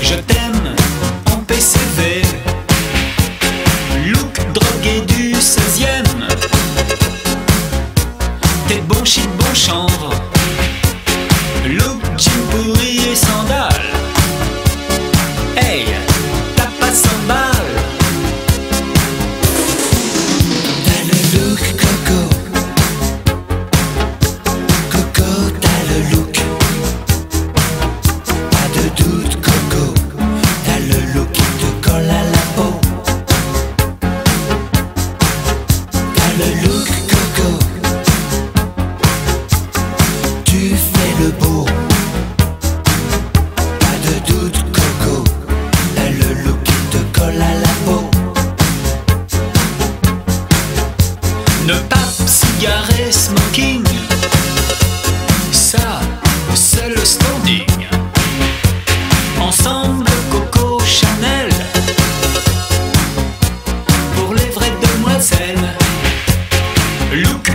Je t'aime en PCV Look drogué du 16ème T'es bon shit bon chanvre. Look jean pourri et sandales Le beau. Pas de doute, Coco. T'as le look qui te colle à la peau. Ne pas cigarette smoking Ça, c'est le standing Ensemble Coco Chanel Pour les vraies demoiselles Look,